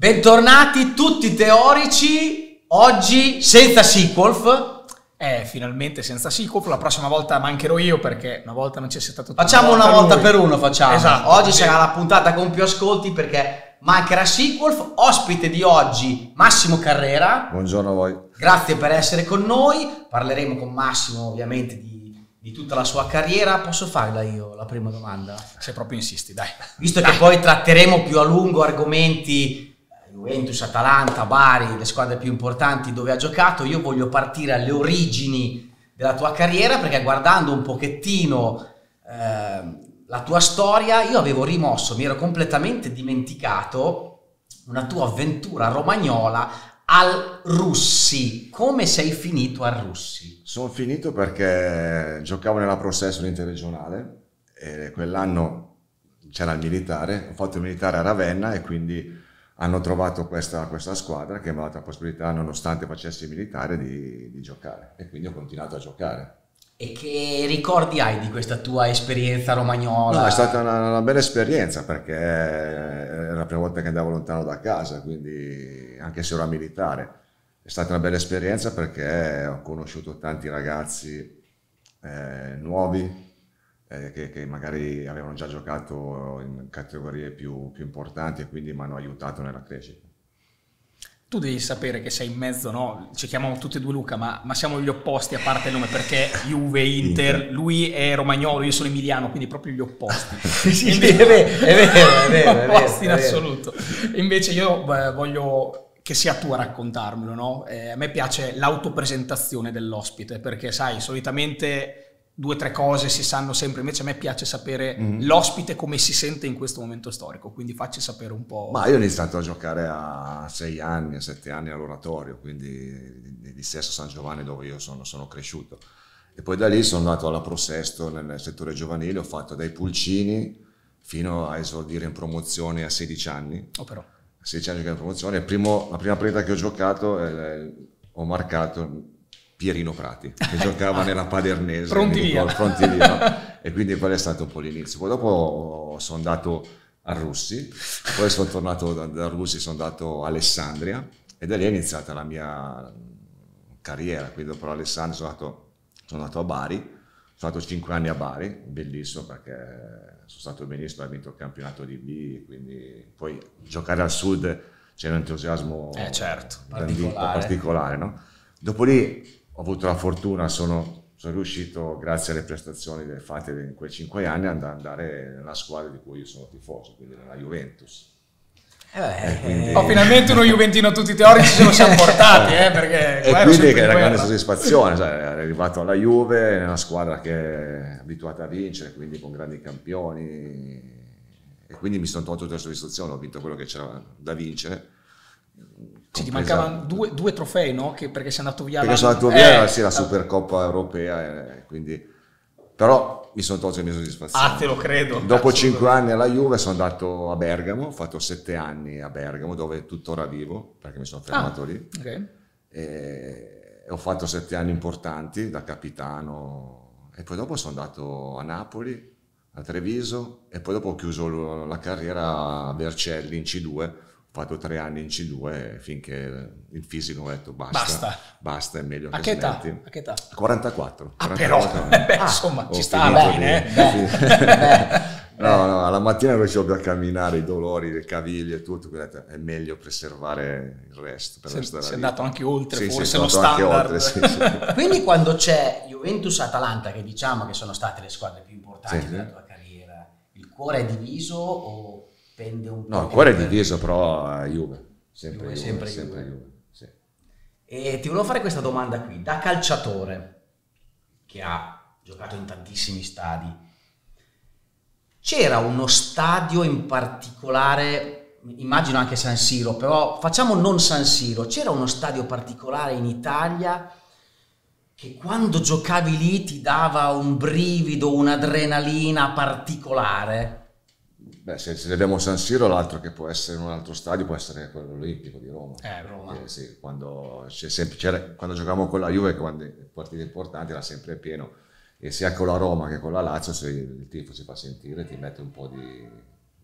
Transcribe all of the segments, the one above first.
Bentornati tutti teorici, oggi senza Sequolf. Eh, finalmente senza Sequolf, la prossima volta mancherò io perché una volta non c'è stato tutto. Facciamo una volta per uno, facciamo. Esatto. Oggi sarà la puntata con più ascolti perché mancherà Sequolf, ospite di oggi Massimo Carrera. Buongiorno a voi. Grazie per essere con noi, parleremo con Massimo ovviamente di, di tutta la sua carriera. Posso farla io la prima domanda? Se proprio insisti, dai. Visto che poi tratteremo più a lungo argomenti Juventus, Atalanta, Bari, le squadre più importanti dove ha giocato, io voglio partire alle origini della tua carriera perché guardando un pochettino eh, la tua storia, io avevo rimosso, mi ero completamente dimenticato una tua avventura romagnola al Russi. Come sei finito al Russi? Sono finito perché giocavo nella Processo interregionale e quell'anno c'era il militare, ho fatto il militare a Ravenna e quindi hanno trovato questa, questa squadra che mi ha dato la possibilità, nonostante facessi il militare, di, di giocare e quindi ho continuato a giocare. E che ricordi hai di questa tua esperienza romagnola? No, è stata una, una bella esperienza perché era la prima volta che andavo lontano da casa, quindi anche se ero militare. È stata una bella esperienza perché ho conosciuto tanti ragazzi eh, nuovi eh, che, che, magari avevano già giocato in categorie più, più importanti e quindi mi hanno aiutato nella crescita. Tu devi sapere che sei in mezzo, no? Ci chiamiamo tutti e due Luca, ma, ma siamo gli opposti a parte il nome perché Juve, Inter, Inter. lui è romagnolo, io sono emiliano, quindi proprio gli opposti. sì, Invece, è vero, è vero, è vero. opposti in assoluto. Invece io beh, voglio che sia tu a raccontarmelo, no? Eh, a me piace l'autopresentazione dell'ospite perché, sai, solitamente due o tre cose si sanno sempre, invece a me piace sapere mm-hmm. l'ospite come si sente in questo momento storico, quindi facci sapere un po'. Ma io ho iniziato a giocare a sei anni, a sette anni all'oratorio, quindi di, Sesto San Giovanni dove io sono, sono, cresciuto. E poi da lì sono andato alla Prosesto nel settore giovanile, ho fatto dai pulcini fino a esordire in promozione a 16 anni. Oh però. A 16 anni in promozione. Primo, la prima partita che ho giocato eh, ho marcato Pierino Prati, che giocava nella Padernese. Pronti via. Pronti via. e quindi quello è stato un po' l'inizio. Poi dopo sono andato a Russi, poi sono tornato da, da Russi, sono andato a Alessandria e da lì è iniziata la mia carriera. Quindi dopo Alessandria sono andato, sono andato a Bari, sono stato 5 anni a Bari, bellissimo perché sono stato benissimo, ho vinto il campionato di B, quindi poi giocare al sud c'è un entusiasmo eh, certo. particolare, particolare no? Dopo lì ho avuto la fortuna, sono, sono riuscito, grazie alle prestazioni fatte in quei cinque anni, ad andare nella squadra di cui io sono tifoso, quindi nella Juventus. Eh, quindi... oh, finalmente uno Juventino tutti teorici ce lo siamo portati, eh, perché e quindi è una grande soddisfazione, cioè, è arrivato alla Juve, nella squadra che è abituata a vincere, quindi con grandi campioni, e quindi mi sono tolto tutte le soddisfazioni, ho vinto quello che c'era da vincere sì, ti mancavano due, due, trofei, no? Che, perché sei andato via. Perché sono andato via, eh, sì, la Supercoppa europea, eh, quindi... Però mi sono tolto le mie soddisfazioni. Ah, te lo credo. Dopo cinque anni alla Juve sono andato a Bergamo, ho fatto sette anni a Bergamo, dove tuttora vivo, perché mi sono fermato ah, lì. Okay. E ho fatto sette anni importanti da capitano e poi dopo sono andato a Napoli, a Treviso e poi dopo ho chiuso la carriera a Vercelli in C2 fatto tre anni in C2 finché il fisico ha detto basta, basta, basta è meglio a che. Età? A che età? 44. Ah 44 però, beh, insomma, ci sta bene. Di, eh. no, no, alla mattina non riuscivo più a camminare, i dolori, le caviglie e tutto, detto, è meglio preservare il resto. Per sei, sei andato anche oltre, sì, forse sì, lo standard. Oltre, sì, Quindi quando c'è Juventus-Atalanta, che diciamo che sono state le squadre più importanti della tua carriera, il cuore è diviso o pende un po'? No, il cuore è diviso però a Juve. Sempre Juve, Juve, sempre sempre Juve. Juve sì. E ti volevo fare questa domanda qui, da calciatore che ha giocato in tantissimi stadi, c'era uno stadio in particolare, immagino anche San Siro, però facciamo non San Siro, c'era uno stadio particolare in Italia che quando giocavi lì ti dava un brivido, un'adrenalina particolare? Beh, se, se vediamo San Siro, l'altro che può essere un altro stadio può essere quello olimpico di Roma. Eh, Roma. Eh, sì, quando, sempre, quando giocavamo con la Juve, quando partite importanti era sempre pieno. E sia con la Roma che con la Lazio, se il tifo si fa sentire, ti mette un po' di,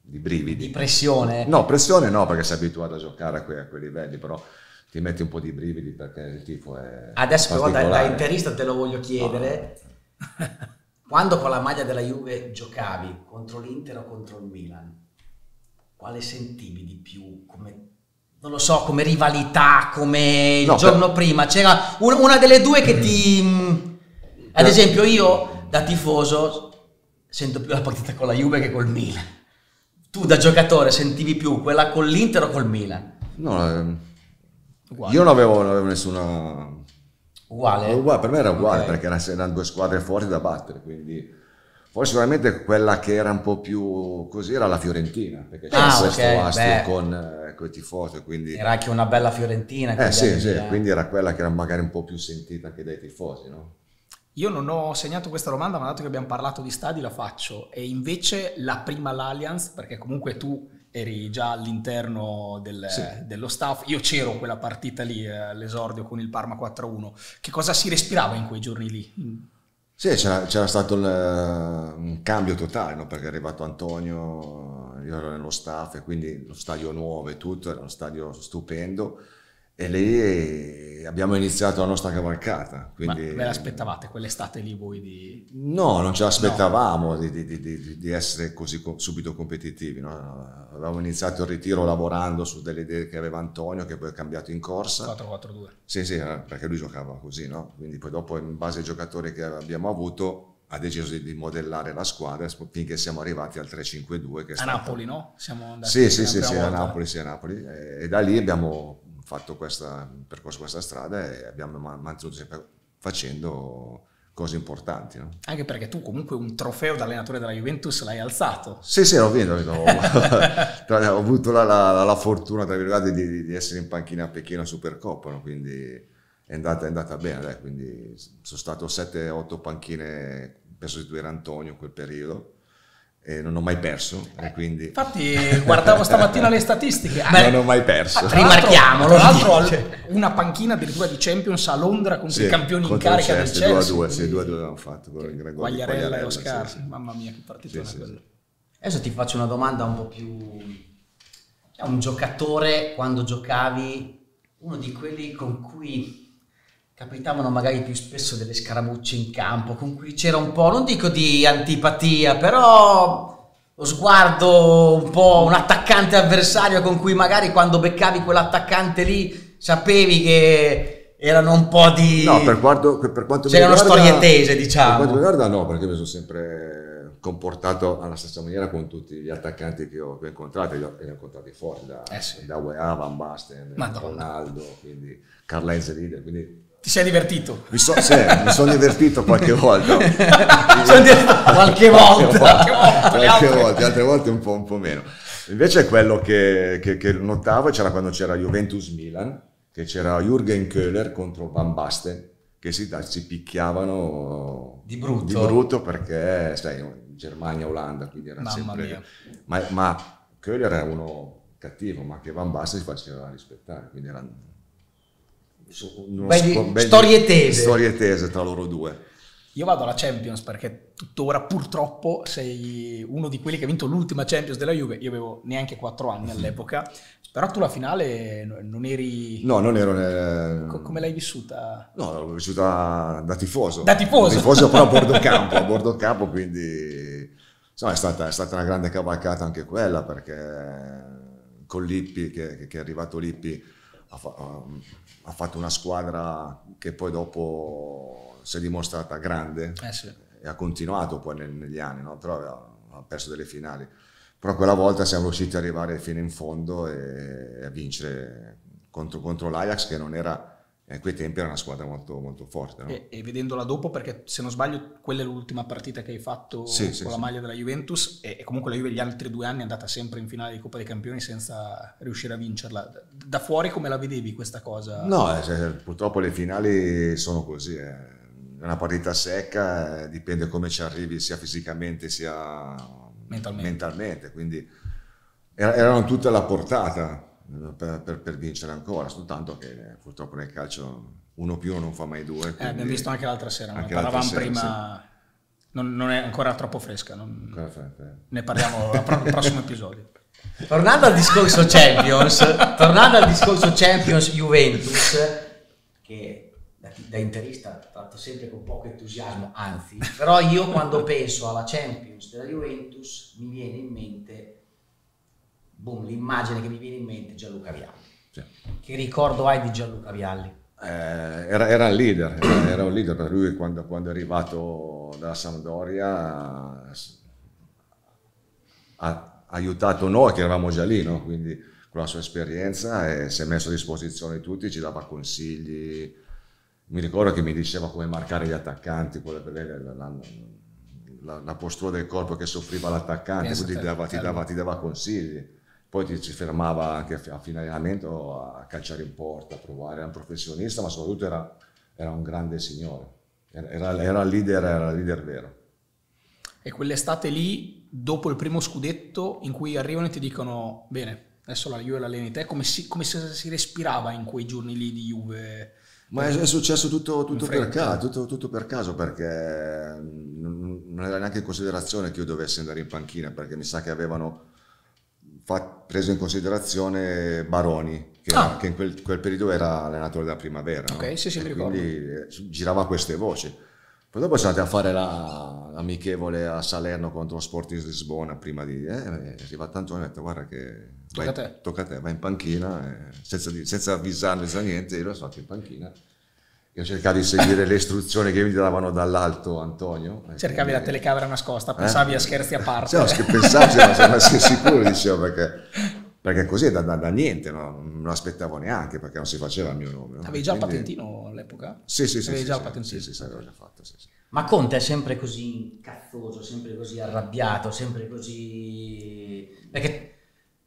di brividi. Di pressione? No, pressione no, perché sei abituato a giocare a, que- a quei livelli, però ti metti un po' di brividi perché il tifo è Adesso però da, da interista te lo voglio chiedere. Quando con la maglia della Juve giocavi contro l'Inter o contro il Milan, quale sentivi di più? Come, non lo so, come rivalità, come il No, giorno prima? C'era un- una delle due che ti... Ad Per- esempio io, da tifoso, sento più la partita con la Juve che col Milan. Tu da giocatore sentivi più quella con l'Inter o col Milan? No, ehm, io non avevo, non avevo nessuna... Uguale? Uguale, per me era uguale Ok. perché erano, erano due squadre forti da battere, quindi poi sicuramente quella che era un po' più così era la Fiorentina, perché c'era Ah, questo ok, astio con, eh, con i tifosi, quindi... Era anche una bella Fiorentina. Eh sì, sì, eh. quindi era quella che era magari un po' più sentita anche dai tifosi, no? Io non ho segnato questa domanda, ma dato che abbiamo parlato di stadi la faccio. E invece la prima l'Allianz, perché comunque tu eri già all'interno del- Sì. dello staff, io c'ero quella partita lì eh, all'esordio con il Parma 4-1. Che cosa si respirava in quei giorni lì? Sì, c'era, c'era stato il- un cambio totale, no? perché è arrivato Antonio, io ero nello staff e quindi lo stadio nuovo e tutto, era uno stadio stupendo e lì abbiamo iniziato la nostra cavalcata. Quindi... Ma ve l'aspettavate quell'estate lì voi di... No, non ce l'aspettavamo di, di- di- di- di essere così co- subito competitivi. no? Avevamo iniziato il ritiro lavorando su delle idee che aveva Antonio, che poi ha cambiato in corsa. 4-4-2? Sì, sì, eh, perché lui giocava così, no? Quindi poi dopo, in base ai giocatori che abbiamo avuto, ha deciso di, modellare la squadra finché siamo arrivati al 3-5-2. Che è A stato- Napoli, no? Siamo andati Sì, sì, sì, sì, a. Napoli, sì, a Napoli. E, e da lì abbiamo fatto questa, percorso questa strada e abbiamo ma- mantenuto sempre facendo cose importanti, no? Anche perché tu comunque un trofeo da allenatore della Juventus l'hai alzato. Sì, sì, l'ho vinto. Ho, Tra- ho avuto la, la- la fortuna, tra virgolette, di, di essere in panchina a Pechino a Supercoppa, no? quindi è andata, è andata bene. dai, quindi sono stato 7-8 panchine per sostituire Antonio in quel periodo e non ho mai perso. E quindi Infatti guardavo stamattina le statistiche. Beh, non ho mai perso. Tra l'altro- Rimarchiamolo. Tra l'altro al- una panchina addirittura di Champions a Londra contro i campioni in carica del Chelsea, Chelsea. 2 a 2, sì, quindi- 2 a 2 abbiamo fatto. con Quagliarella e Oscar. sì, sì. Mamma mia che partita Sì, sì, quella. sì. Adesso ti faccio una domanda un po' più... Cioè, un giocatore, quando giocavi, uno di quelli con cui capitavano magari più spesso delle scaramucce in campo, con cui c'era un po', non dico di antipatia, però lo sguardo un po' un attaccante avversario con cui magari quando beccavi quell'attaccante lì sapevi che erano un po' di... No, per quanto, per quanto mi C'erano riguarda- storie tese, diciamo. Per quanto mi riguarda no, perché mi sono sempre comportato alla stessa maniera con tutti gli attaccanti che ho, che ho incontrato, li ho, li ho incontrati fuori, da, Eh sì. da UEA, Van Basten, Madonna. Ronaldo, quindi Carlenz Rieder, quindi Ti sei divertito? mi, so- sì, mi sono divertito qualche volta. Qualche volta. Qualche volta, qualche altre- volta, altre volte un po', un po' meno. Invece quello che, che- che notavo c'era quando c'era Juventus-Milan, che c'era Jürgen Köhler contro Van Basten, che si, si picchiavano Di brutto. di brutto perché, sai, Germania-Olanda, quindi era Mamma sempre... mia. Ma, ma Köhler era uno cattivo, ma che Van Basten si faceva rispettare, quindi era... Belli- storie tese. Storie tese tra loro due. Io vado alla Champions perché tuttora purtroppo sei uno di quelli che ha vinto l'ultima Champions della Juve. Io avevo neanche 4 anni all'epoca, però tu la finale no- non eri... No, non ero nel... Co- Come l'hai vissuta? No, l'ho vissuta da tifoso. Da tifoso? tifoso però a bordo campo, a bordo campo, quindi insomma, è, stata, è stata una grande cavalcata anche quella perché con Lippi, che, che è arrivato Lippi, ha, fa- ha fatto una squadra che poi dopo si è dimostrata grande Eh sì. e ha continuato poi negli anni, no? però aveva- ha perso delle finali. Però quella volta siamo riusciti ad arrivare fino in fondo e a vincere contro, contro l'Ajax che non era, a quei tempi era una squadra molto, molto forte. no? E, e vedendola dopo, perché se non sbaglio, quella è l'ultima partita che hai fatto Sì, sì, con la sì. maglia della Juventus. E, e comunque la Juve gli altri due anni è andata sempre in finale di Coppa dei Campioni senza riuscire a vincerla. Da, fuori come la vedevi questa cosa? No, cioè, purtroppo le finali sono così. eh. È una partita secca, eh, dipende come ci arrivi sia fisicamente sia Mentalmente. mentalmente, quindi era- erano tutte alla portata per, per- per vincere ancora, soltanto che eh, purtroppo nel calcio uno più uno non fa mai due. Eh, abbiamo visto anche l'altra sera, anche parlavamo l'altra sera, prima Non, non è ancora troppo fresca, non- Ancora fresca, eh. ne parliamo al pro- prossimo episodio. Tornando al discorso Champions, tornando al discorso Champions Juventus, che da, da interista tratto sempre con poco entusiasmo, anzi, però io quando penso alla Champions della Juventus mi viene in mente, boom, l'immagine che mi viene in mente è Gianluca Vialli. Sì. Che ricordo hai di Gianluca Vialli? Eh, era, era il leader, era, era un leader per lui quando, quando è arrivato dalla Sampdoria ha aiutato noi che eravamo già lì, no? quindi con la sua esperienza e si è messo a disposizione di tutti, ci dava consigli. Mi ricordo che mi diceva come marcare gli attaccanti, quelle- la, la- la- postura del corpo che soffriva l'attaccante, quindi ti dava, ti bello. dava- ti dava consigli. Poi ti, ci fermava anche a fine allenamento a calciare in porta, a provare, era un professionista, ma soprattutto era, era un grande signore. Era, era, leader, era leader vero. E quell'estate lì, dopo il primo scudetto, in cui arrivano e ti dicono, bene, adesso la Juve l'alleni te, come si, come si, si respirava in quei giorni lì di Juve? Ma è, successo tutto, tutto per caso, tutto, tutto per caso perché non, era neanche in considerazione che io dovessi andare in panchina perché mi sa che avevano preso in considerazione Baroni che, era- Ah. che in quel, quel periodo era allenatore della primavera. no? Ok, sì, sì, E mi ricordo. Quindi eh, girava queste voci. Poi dopo siamo andati a fare la, l'amichevole a Salerno contro Sporting Lisbona prima di... Eh, è arrivato Antonio e ha detto guarda che... Tocca vai- a te." tocca a te, vai in panchina, eh, senza, senza avvisarmi, senza niente, io sono stato in panchina. Io cercavo di seguire le istruzioni che mi davano dall'alto Antonio. Cercavi la quindi- telecamera nascosta, pensavi a scherzi a parte. No, che pensavo, ma sei- sicuro, dicevo, perché, perché così da, da- da niente, no? non lo aspettavo neanche perché non si faceva il mio nome. no? Avevi già il Quindi- patentino all'epoca? Sì, sì, sì. Avevi sì, già sì, il patentino? Sì, sì, sì, avevo già fatto, sì, sì. Ma Conte è sempre così cazzoso, sempre così arrabbiato, sempre così... Perché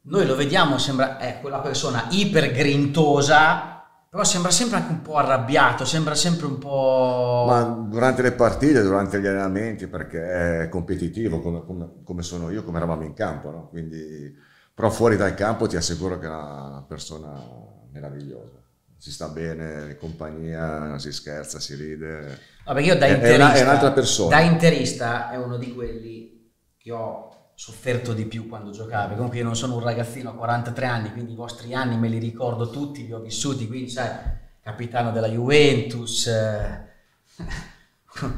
noi lo vediamo, sembra è quella persona iper grintosa, però sembra sempre anche un po' arrabbiato, sembra sempre un po'... Ma durante le partite, durante gli allenamenti, perché è competitivo come, come- come sono io, come eravamo in campo, no? Quindi, però fuori dal campo ti assicuro che è una persona meravigliosa. Si sta bene in compagnia, si scherza, si ride. Vabbè, io da È- è interista, una- è un'altra persona. Da interista è uno di quelli che ho sofferto di più quando giocavi. Comunque io non sono un ragazzino, ho 43 anni, quindi i vostri anni me li ricordo tutti, li ho vissuti, quindi sai, capitano della Juventus, eh,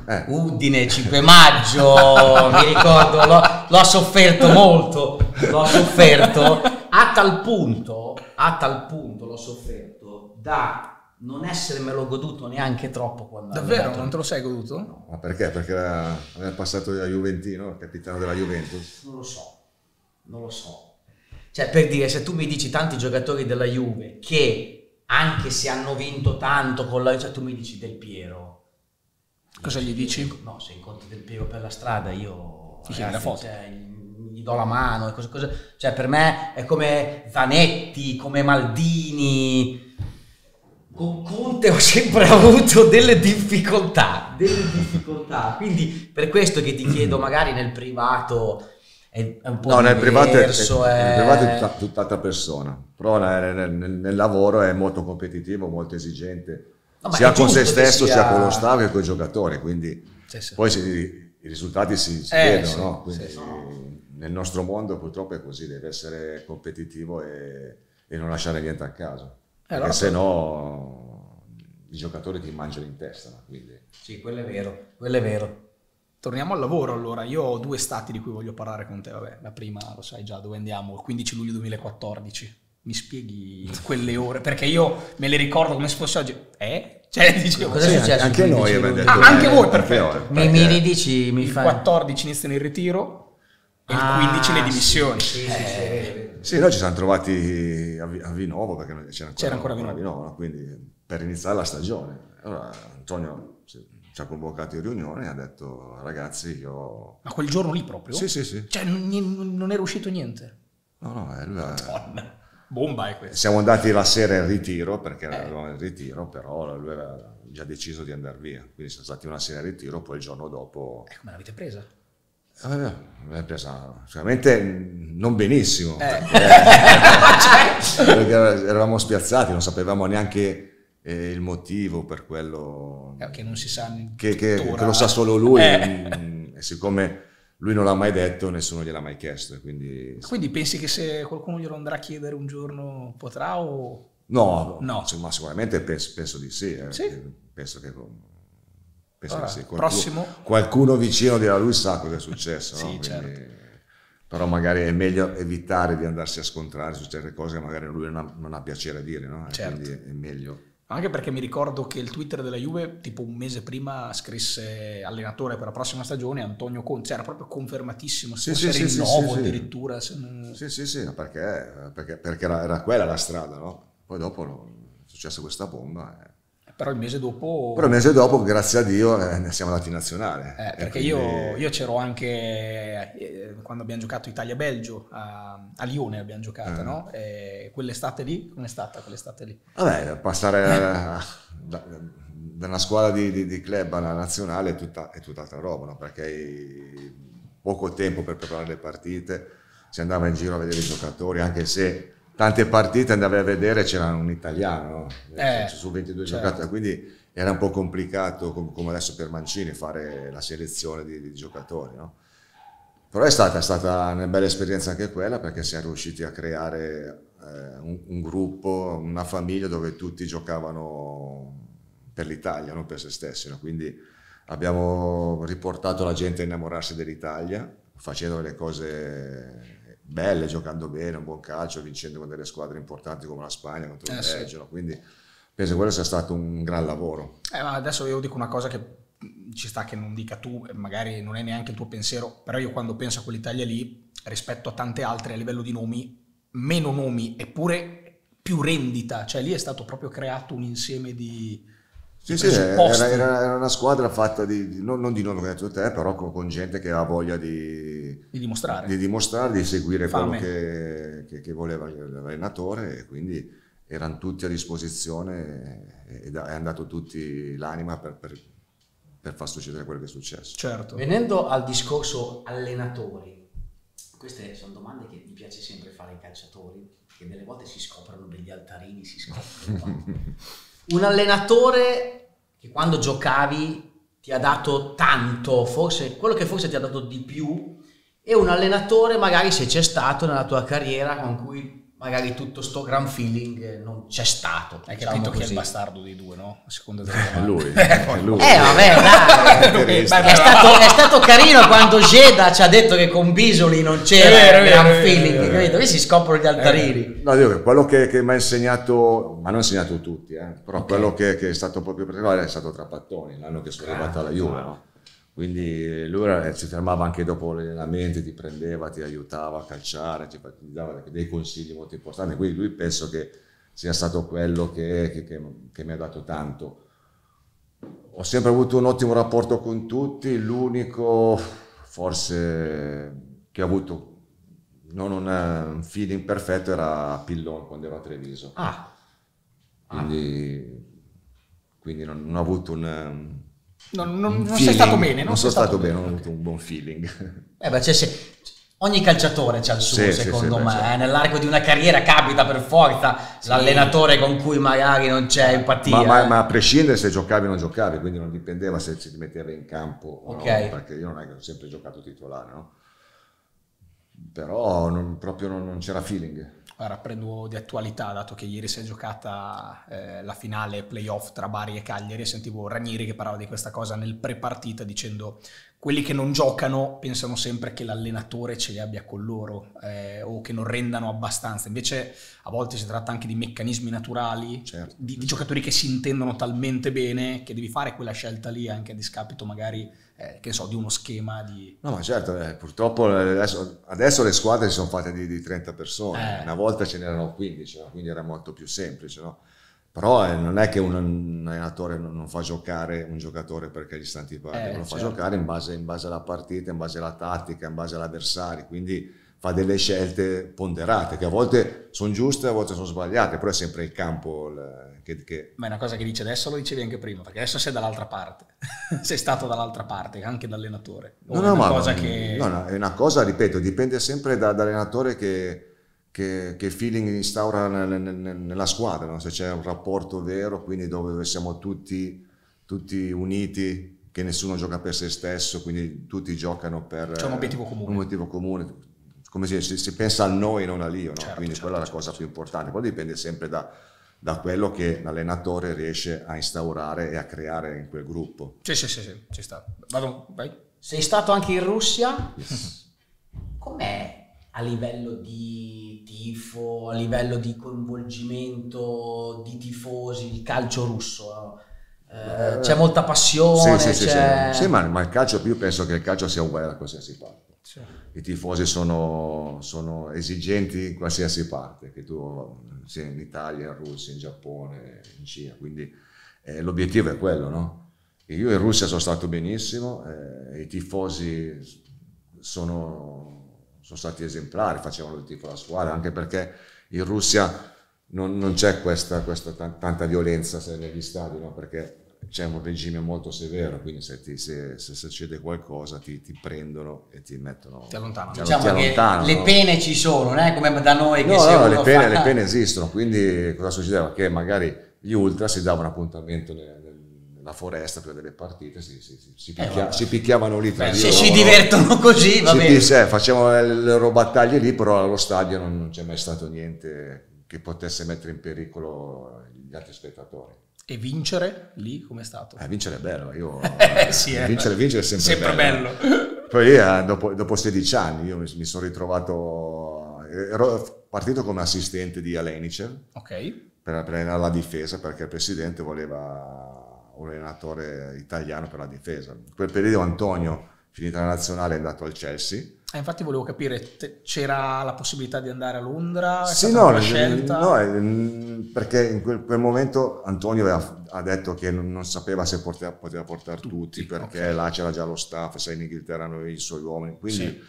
Eh. Udine, 5 maggio, mi ricordo, l'ho, l'ho sofferto molto, l'ho sofferto a tal punto, a tal punto l'ho sofferto da non essermelo goduto neanche troppo quando Davvero? Non te lo sei goduto? No, ma perché? Perché era, aveva passato da Juventino, il capitano della Juventus. Non lo so, non lo so. Cioè, per dire, se tu mi dici tanti giocatori della Juve che anche se hanno vinto tanto con la... Cioè, tu mi dici Del Piero. Cosa gli dici? No, se incontro Del Piero per la strada io... Ti chiedi la foto. cioè, gli gli do la mano e cose, cose... Cioè, per me è come Zanetti, come Maldini... Con Conte ho sempre avuto delle difficoltà, delle difficoltà. Quindi per questo che ti chiedo magari nel privato è, è un po' No, nel privato, è, diverso, nel è- privato è tutta, tutt'altra persona, però nel, nel- nel- lavoro è molto competitivo, molto esigente, No, sia è con se stesso, sia- sia con lo staff che con i giocatori, quindi Sì, sì. poi si- i risultati si, si Eh, vedono, sì, no? Quindi nel nostro mondo purtroppo è così, deve essere competitivo e, e non lasciare niente a caso, Eh, allora- perché se no i giocatori ti mangiano in testa, quindi... Sì, quello è vero, quello è vero. Torniamo al lavoro allora, io ho due stati di cui voglio parlare con te, vabbè, la prima lo sai già dove andiamo, il 15 luglio 2014, mi spieghi quelle ore, perché io me le ricordo come se fosse oggi, eh? Cioè dicevo, Cosa è Sì, successo anche noi 15 abbiamo detto... Ah, anche voi, eh, perfetto. Mi, mi ridici, mi il fai... 14 iniziano il ritiro e il Ah, 15 le sì, dimissioni. Sì, sì, sì, Eh, è è. Sì, noi ci siamo trovati a, Vi- a Vinovo perché c'era ancora, C'era ancora Vinovo. no? quindi per iniziare la stagione. Allora Antonio ci ha convocato in riunione e ha detto ragazzi io... Ma quel giorno lì proprio? Sì, sì, sì. Cioè non, non era uscito niente. No, no, eh, lui Madonna. Bomba è questo. Siamo andati la sera in ritiro perché Eh. eravamo in ritiro, però lui aveva già deciso di andare via. Quindi siamo stati una sera in ritiro, poi il giorno dopo... E come l'avete presa? Eh, l'abbiamo presa sicuramente non benissimo, Eh. perché, perché eravamo spiazzati, non sapevamo neanche eh, il motivo per quello Eh, che non si sa che, che- che lo sa solo lui. Eh. mm, e siccome lui non l'ha mai detto, nessuno gliel'ha mai chiesto. Quindi, quindi pensi che se qualcuno glielo andrà a chiedere un giorno potrà o... No, no. ma sicuramente penso, penso di sì. Eh. sì. Penso che penso allora, sì. qualcuno, prossimo. qualcuno vicino di lui sa cosa è successo. sì, no? Quindi, certo. Però magari è meglio evitare di andarsi a scontrare su certe cose che magari lui non ha, non ha piacere a dire, no? certo. quindi è meglio. Anche perché mi ricordo che il Twitter della Juve, tipo un mese prima, scrisse allenatore per la prossima stagione Antonio Conte, cioè era proprio confermatissimo, sì, sì, sì, rinnovo sì, addirittura. Se non... Sì, sì, sì, perché, perché, perché era, era, quella la strada, no? Poi dopo è successa questa bomba. Eh però il mese dopo... Però il mese dopo, grazie a Dio, eh, siamo andati in nazionale. Eh, perché quindi... io, io, c'ero anche eh, quando abbiamo giocato Italia-Belgio, a, a Lione abbiamo giocato, eh. no? E quell'estate lì, com'è stata quell'estate lì? Vabbè, passare da, da, una squadra di, di, di, club alla nazionale è, tutta, è tutt'altra roba, no? Perché hai poco tempo per preparare le partite, si andava in giro a vedere i giocatori, anche se tante partite andavi a vedere c'era un italiano eh, su 22 certo. giocatori, quindi era un po' complicato come adesso per Mancini fare la selezione di, di giocatori. No? Però è stata, è stata, una bella esperienza anche quella perché siamo riusciti a creare eh, un, un, gruppo, una famiglia dove tutti giocavano per l'Italia, non per se stessi. No? Quindi abbiamo riportato la gente a innamorarsi dell'Italia facendo le cose belle, giocando bene, un buon calcio, vincendo con delle squadre importanti come la Spagna contro il eh, Belgio. Sì. Quindi penso che quello sia stato un gran lavoro. Eh, ma adesso io dico una cosa che ci sta che non dica tu, magari non è neanche il tuo pensiero, però io quando penso a quell'Italia lì, rispetto a tante altre a livello di nomi, meno nomi eppure più rendita, cioè lì è stato proprio creato un insieme di, sì, sì, era, era, una squadra fatta di, non, non di nome come te, però con, con, gente che aveva voglia di, di dimostrare, di, dimostrare, di seguire Fame. quello che, che, che, voleva l'allenatore e quindi erano tutti a disposizione ed è andato tutti l'anima per, per, per far succedere quello che è successo. Certo. Venendo al discorso allenatori, queste sono domande che mi piace sempre fare ai calciatori, che delle volte si scoprono degli altarini, si scoprono. un allenatore che quando giocavi ti ha dato tanto, forse quello che forse ti ha dato di più, e un allenatore magari se c'è stato nella tua carriera con cui magari tutto sto gran feeling non c'è stato. Hai diciamo capito chi è il bastardo dei due, no? Secondo te è lui. È lui. Eh vabbè, dai. è, stato, è, stato, carino quando Jeda ci ha detto che con Bisoli non c'era vero, gran vero, feeling, vero, capito? Qui si scoprono gli altarini. Eh, no, dico, quello che, che mi ha insegnato, ma non ha insegnato tutti, eh, però okay. quello che, che, è stato proprio particolare è stato Trapattoni, l'anno che sono ah, arrivato alla Juve, no? Quindi lui era, si fermava anche dopo l'allenamento, ti prendeva, ti aiutava a calciare, ti, dava dei consigli molto importanti. Quindi lui penso che sia stato quello che, che, che, che, mi ha dato tanto. Ho sempre avuto un ottimo rapporto con tutti, l'unico forse che ha avuto non un feeling perfetto era Pillon quando ero a Treviso. Ah. Quindi, ah. quindi non, non ho avuto un non, non, non sei stato bene, non, non sono stato, stato bene, non ho avuto un buon feeling. Eh beh, cioè, se, ogni calciatore c'ha il suo, sì, secondo sì, me. Sì, certo. Nell'arco di una carriera capita per forza l'allenatore con cui magari non c'è empatia. Ma, ma, ma, a prescindere se giocavi o non giocavi, quindi non dipendeva se ti metteva in campo okay. no, perché io non è che ho sempre giocato titolare, no? Però non, proprio non c'era feeling. Ora prendo di attualità, dato che ieri si è giocata eh, la finale playoff tra Bari e Cagliari e sentivo Ranieri che parlava di questa cosa nel pre-partita dicendo quelli che non giocano pensano sempre che l'allenatore ce li abbia con loro eh, o che non rendano abbastanza. Invece a volte si tratta anche di meccanismi naturali, certo. di, di, giocatori che si intendono talmente bene che devi fare quella scelta lì anche a discapito magari eh, che so, di uno schema di... No, ma certo, eh, purtroppo adesso, adesso, le squadre si sono fatte di, di 30 persone, eh. una volta ce n'erano 15, no? quindi era molto più semplice, no? Però eh, non è che un, un allenatore non, non, fa giocare un giocatore perché gli sta antipatico, eh, lo certo. fa giocare in base, in base, alla partita, in base alla tattica, in base all'avversario, quindi fa delle scelte ponderate che a volte sono giuste, a volte sono sbagliate, però è sempre il campo il, che, che... Ma è una cosa che dice adesso, lo dicevi anche prima, perché adesso sei dall'altra parte, sei stato dall'altra parte, anche da allenatore. No, no, ma cosa che... no, no, è una cosa, ripeto, dipende sempre da, dall'allenatore che, che, che feeling instaura nel, nel, nella squadra, no? se c'è un rapporto vero, quindi dove siamo tutti, tutti uniti che nessuno gioca per se stesso, quindi tutti giocano per C'è un obiettivo comune. un obiettivo comune. Come si, si, si pensa al noi, non all'io, no? Certo, quindi certo, quella è la certo, cosa più importante. Poi dipende sempre da, da quello che l'allenatore riesce a instaurare e a creare in quel gruppo. Sì, sì, sì, sì, ci sta. Vado, vai. Sei stato anche in Russia? Com'è a livello di tifo, a livello di coinvolgimento di tifosi, il calcio russo? Eh, c'è molta passione, Sì, sì, sì, c'è... sì. Sì, ma, ma il calcio, io penso che il calcio sia uguale da qualsiasi parte. Sì. I tifosi sono, sono esigenti in qualsiasi parte, che tu sia in Italia, in Russia, in Giappone, in Cina, quindi eh, l'obiettivo è quello, no? Io in Russia sono stato benissimo, eh, i tifosi sono, sono stati esemplari, facevano il tifo alla squadra, anche perché in Russia non, non c'è questa, questa tan- tanta violenza negli stadi, no? perché c'è un regime molto severo, quindi se, ti- se- se succede qualcosa ti, ti prendono e ti mettono... Ti allontanano. ti Diciamo che allontanano, le pene ci sono, non è come da noi che No, no, le pene, le pene esistono, quindi cosa succedeva? Che magari gli ultra si davano appuntamento nel- nel- nella foresta per delle partite, si, si- si- si picchia- vabbè. si picchiavano lì tra Beh, di se loro. si divertono così, va Si bene. eh, facevano le loro battaglie lì, però allo stadio non, non c'è mai stato niente che potesse mettere in pericolo gli altri spettatori. E vincere lì com'è stato? Eh, vincere è bello, io, Eh, sì, eh. vincere, vincere è sempre, Sempre bello. Poi eh, dopo, dopo 16 anni io mi, mi sono ritrovato, ero partito come assistente di Alenicer Ok. per, per allenare la difesa perché il presidente voleva un allenatore italiano per la difesa. In quel periodo Antonio, finita la nazionale, è andato al Chelsea. Eh, infatti volevo capire, te- c'era la possibilità di andare a Londra? Sì, no, scelta? no, eh, perché in quel, quel momento Antonio aveva, ha detto che non, non sapeva se poteva, poteva portare tutti, Tutti, perché ok. là c'era già lo staff, sai in Inghilterra hanno i suoi uomini, quindi Sì.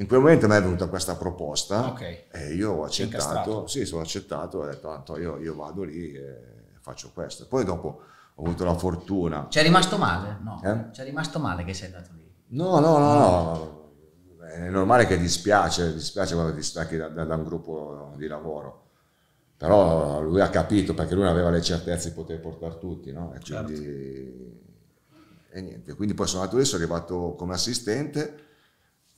in quel momento mi è venuta questa proposta Ok. e io ho accettato, sì, sono accettato, ho detto tanto io, io vado lì e faccio questo. Poi dopo ho avuto la fortuna C'è rimasto male? No. Eh? C'è rimasto male che sei andato lì. No, no, no, no. È normale che dispiace, dispiace quando ti stacchi da, da- da un gruppo di lavoro. Però lui ha capito perché lui aveva le certezze di poter portare tutti, no? E Certo. quindi, e niente. Quindi poi sono andato lì, sono arrivato come assistente.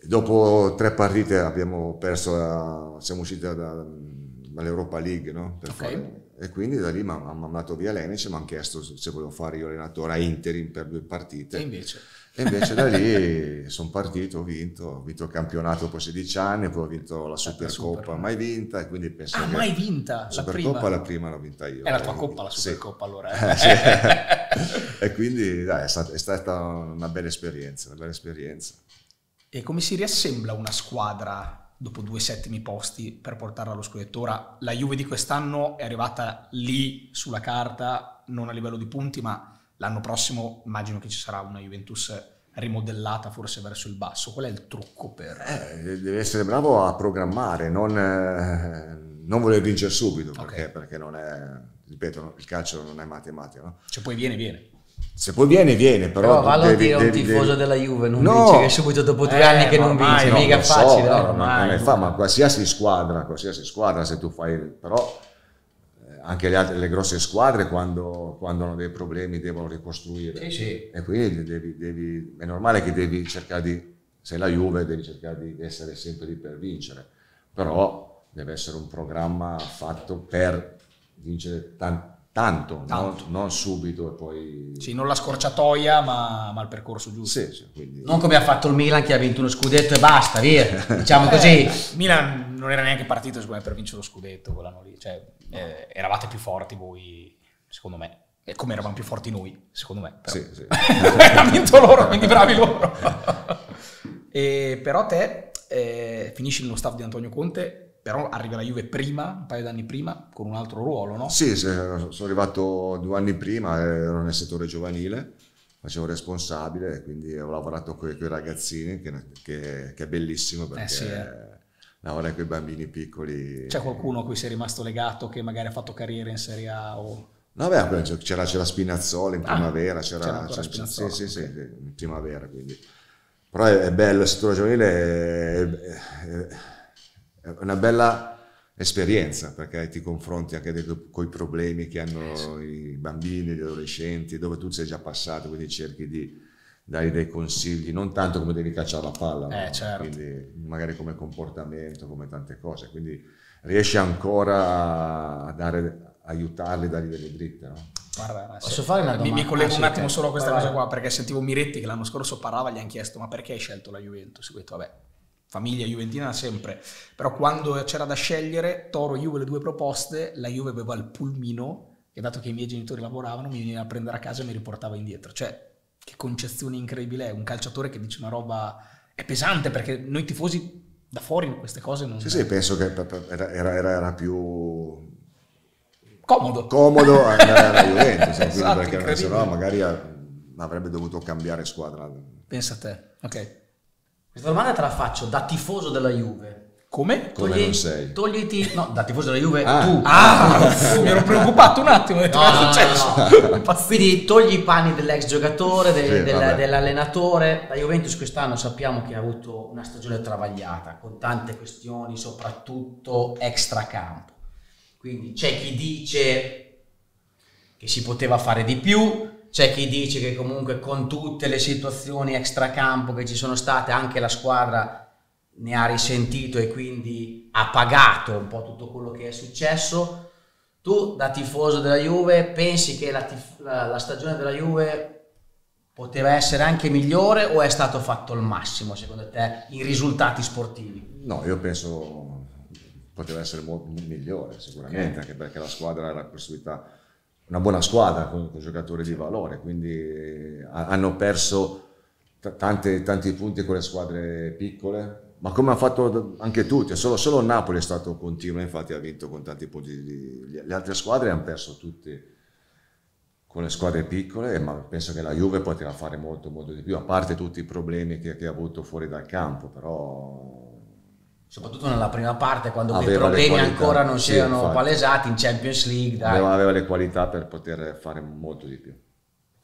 Dopo tre partite abbiamo perso, la- siamo usciti da- da- dall'Europa League, no? Per Ok. fare- e quindi da lì mi hanno mandato via Lenice, mi hanno chiesto se volevo fare io allenatore a interim per due partite. E invece? E invece da lì sono partito, ho vinto, ho vinto il campionato dopo 16 anni, poi ho vinto la Supercoppa, Super. mai vinta, e quindi penso Ah, mai vinta? la Supercoppa prima? la prima l'ho vinta io. È la tua Eh, coppa, la sì. Supercoppa allora. Eh, eh? sì. e quindi dai, è, stata, è stata una bella esperienza, una bella esperienza. E come si riassembla una squadra dopo due settimi posti per portarla allo scudetto? Ora, la Juve di quest'anno è arrivata lì sulla carta, non a livello di punti, ma l'anno prossimo immagino che ci sarà una Juventus rimodellata forse verso il basso. Qual è il trucco per... Eh, deve essere bravo a programmare, non, eh, non voler vincere subito, Ok. perché, perché non è, ripeto, il calcio non è matematica. no? Cioè poi viene, viene. Se poi viene, viene, però... Però vallo a devi- dire a un devi- tifoso devi- della Juve, non No. dice che subito dopo due Eh, anni che non vince, no, mica lo so, facile. no, no, ormai. non è fa, ma qualsiasi squadra, qualsiasi squadra, se tu fai, però anche le, altre, le grosse squadre quando, quando hanno dei problemi devono ricostruire. Sì, sì. E quindi devi, devi- è normale che devi cercare di, sei la Juve, devi cercare di essere sempre lì per vincere, però deve essere un programma fatto per vincere tan- tanto, Tanto. Non, non subito e poi... Sì, non la scorciatoia, ma, ma il percorso giusto. Sì, sì, quindi... Non come ha fatto il Milan che ha vinto uno scudetto e basta, via. Diciamo così. Eh, Milan non era neanche partito secondo me, per vincere lo scudetto quell'anno lì. Cioè, eh, eravate più forti voi, secondo me. E come eravamo più forti noi, secondo me. Però. Sì, sì. ha vinto loro, quindi bravi loro. e, però te eh, finisci nello staff di Antonio Conte, però arriva la Juve prima, un paio d'anni prima, con un altro ruolo, no? Sì, sono arrivato due anni prima, ero nel settore giovanile, facevo responsabile, quindi ho lavorato con i ragazzini, che, che- che è bellissimo perché Eh sì, eh. lavorare con i bambini piccoli... C'è qualcuno a cui sei rimasto legato che magari ha fatto carriera in Serie A o... No, beh, c'era, c'era Spinazzola in Ah, primavera, c'era c'era, c'era- Spinazzola, sì, sì, sì, in primavera, quindi. Però è, è bello, il settore giovanile è, è- è una bella esperienza perché ti confronti anche con i problemi che hanno i bambini, gli adolescenti, dove tu sei già passato, quindi cerchi di, dai dei consigli, non tanto come devi cacciare la palla, Eh, certo. quindi magari come comportamento, come tante cose, quindi riesci ancora a dare, aiutarli, dargli delle dritte. No? Guarda, Posso fare una mi, domanda? mi collego Ah, sì, un attimo solo a questa Vai, cosa qua perché sentivo Miretti che l'anno scorso parlava gli hanno chiesto ma perché hai scelto la Juventus? Ho detto vabbè famiglia juventina sempre. Però quando c'era da scegliere Toro Juve le due proposte la Juve aveva il pulmino e dato che i miei genitori lavoravano mi veniva a prendere a casa e mi riportava indietro. Cioè che concezione incredibile è un calciatore che dice una roba è pesante perché noi tifosi da fuori queste cose non Sì, sì, penso che era, era- era- più comodo. Comodo andare alla Juventus, Esatto, perché se no magari eh, avrebbe dovuto cambiare squadra. pensa a te ok Questa domanda te la faccio da tifoso della Juve. come? Come non sei? Togliti, no, da tifoso della Juve Ah. tu. Ah, mi ero preoccupato un attimo, ho detto, No, cosa no, è successo? no, no. Impazzito. Quindi togli i panni dell'ex giocatore, de- Sì, del- dell'allenatore. La Juventus quest'anno sappiamo che ha avuto una stagione travagliata con tante questioni, soprattutto extracampo. Quindi c'è chi dice che si poteva fare di più, c'è chi dice che comunque con tutte le situazioni extracampo che ci sono state anche la squadra ne ha risentito e quindi ha pagato un po' tutto quello che è successo. Tu da tifoso della Juve pensi che la, tif- la- la stagione della Juve poteva essere anche migliore o è stato fatto il massimo secondo te in risultati sportivi? No, io penso poteva essere molto migliore sicuramente, anche perché la squadra era costruita una buona squadra con, giocatori di valore, quindi eh, ha- hanno perso tante- tanti punti con le squadre piccole, ma come ha fatto anche tutti, solo, solo Napoli è stato continuo, infatti ha vinto con tanti punti, di- le altre squadre hanno perso tutti con le squadre piccole, ma penso che la Juve poteva fare molto molto di più, a parte tutti i problemi che, che ha avuto fuori dal campo, però Soprattutto nella prima parte quando quei Aveva le problemi ancora non sì, si erano infatti. palesati in Champions League. Dai. aveva, aveva le qualità per poter fare molto di più.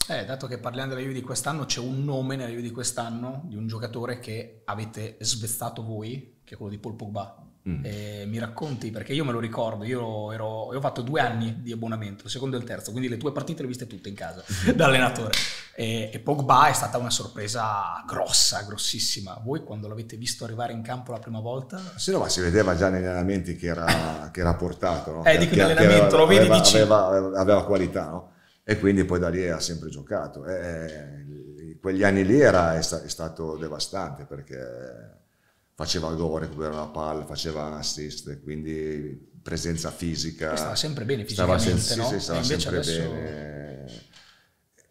Eh, dato che parliamo della Juve di quest'anno, c'è un nome nella Juve di quest'anno di un giocatore che avete svezzato voi, che è quello di Paul Pogba. Mm. E mi racconti, perché io me lo ricordo, io ero, io ho fatto due anni di abbonamento, il secondo e il terzo, quindi le tue partite le ho viste tutte in casa da allenatore. E, e Pogba è stata una sorpresa grossa, grossissima. Voi quando l'avete visto arrivare in campo la prima volta, Sì, no, ma si vedeva già negli allenamenti che era, che era portato, no? Eh, dico che- allenamento, lo vedi, aveva, dici- aveva, aveva- aveva qualità, no? E quindi poi da lì ha sempre giocato. E quegli anni lì era, è, sta- è stato devastante perché faceva gol, recuperava la palla, faceva assist, e quindi presenza fisica. Poi stava sempre bene Stava fisicamente, sem- no? sì, stava E sempre adesso- bene.